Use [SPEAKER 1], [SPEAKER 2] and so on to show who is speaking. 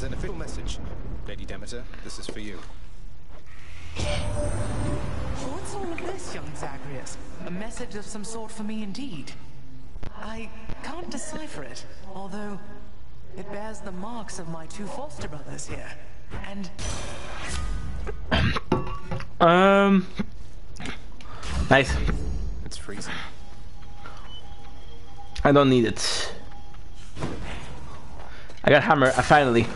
[SPEAKER 1] is an official message. Lady Demeter, this is for you.
[SPEAKER 2] What's all of this, young Zagreus? A message of some sort for me indeed. I can't decipher it, although it bears the marks of my two foster brothers here. And
[SPEAKER 3] Um. Nice.
[SPEAKER 1] It's freezing.
[SPEAKER 3] I don't need it. I got hammer. I
[SPEAKER 1] uh, finally.